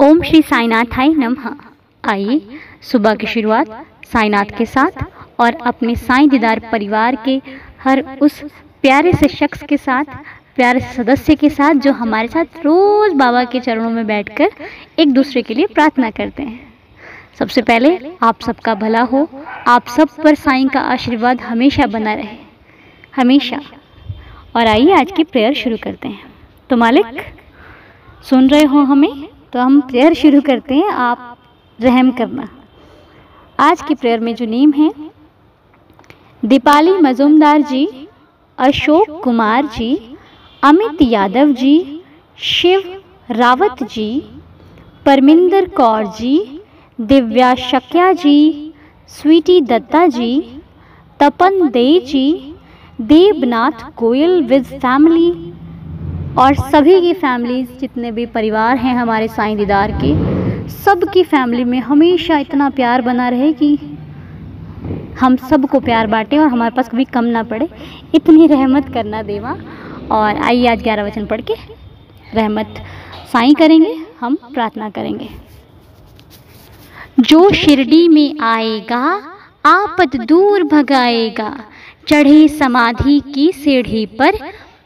ओम श्री साईनाथाय नमः। आइए, सुबह की शुरुआत साईनाथ के साथ और अपने साईं दीदार परिवार के हर उस प्यारे से शख्स के साथ, प्यारे सदस्य के साथ जो हमारे साथ रोज़ बाबा के चरणों में बैठकर एक दूसरे के लिए प्रार्थना करते हैं। सबसे पहले आप सबका भला हो, आप सब पर साईं का आशीर्वाद हमेशा बना रहे, हमेशा। और आइए आज की प्रेयर शुरू करते हैं। तो मालिक, सुन रहे हो हमें? तो हम प्रेयर शुरू करते हैं, आप रहम करना। आज की प्रेयर में जो नेम है, दीपाली मजुमदार जी, अशोक कुमार जी, अमित यादव जी, शिव रावत जी, परमिंदर कौर जी, दिव्या शक्या जी, स्वीटी दत्ता जी, तपन दे जी, देवनाथ गोयल विद फैमिली और सभी की फैमिलीज़ जितने भी परिवार हैं हमारे साईं दीदार के सब की फैमिली में हमेशा इतना प्यार बना रहे कि हम सबको प्यार बांटें और हमारे पास कभी कम ना पड़े। इतनी रहमत करना देवा। और आइए आज ग्यारह वचन पढ़ के रहमत साईं करेंगे, हम प्रार्थना करेंगे। जो शिरडी में आएगा आपत दूर भगाएगा, चढ़े समाधि की सीढ़ी पर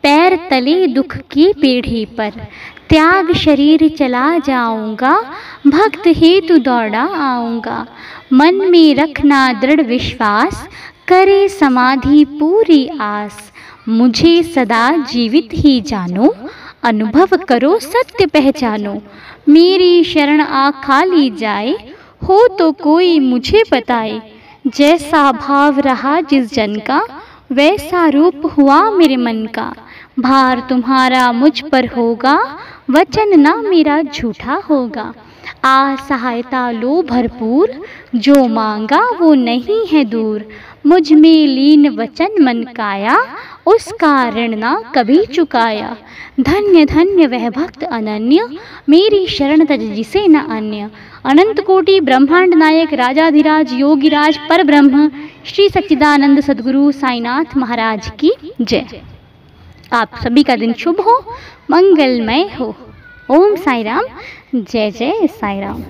पैर तले दुख की पीढ़ी पर। त्याग शरीर चला जाऊँगा, भक्त हेतु दौड़ा आऊँगा। मन में रखना दृढ़ विश्वास, करे समाधि पूरी आस। मुझे सदा जीवित ही जानो, अनुभव करो सत्य पहचानो। मेरी शरण आ खाली जाए, हो तो कोई मुझे बताए। जैसा भाव रहा जिस जन का, वैसा रूप हुआ मेरे मन का। भार तुम्हारा मुझ पर होगा, वचन ना मेरा झूठा होगा। आ सहायता लो भरपूर, जो मांगा वो नहीं है दूर। मुझमें लीन वचन मन काया, उसका ऋण ना कभी चुकाया। धन्य धन्य वह भक्त अनन्य, मेरी शरण तज जिसे न अन्य। अनंत कोटि ब्रह्मांड नायक, राजाधिराज, योगिराज पर ब्रह्म श्री सच्चिदानंद सदगुरु साईनाथ महाराज की जय। आप सभी का दिन शुभ हो, मंगलमय हो। ओम साई राम जय जय साई राम